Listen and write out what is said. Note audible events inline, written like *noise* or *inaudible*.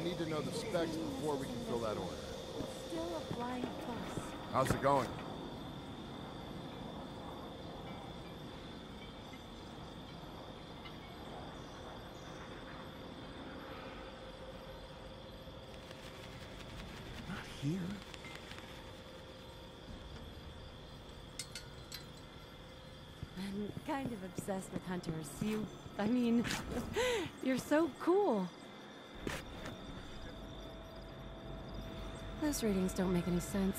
need to know the specs before we can fill that order. Still a flying fuss. How's it going? Not here. I'm kind of obsessed with hunters. You, I mean, *laughs* you're so cool. Those readings don't make any sense.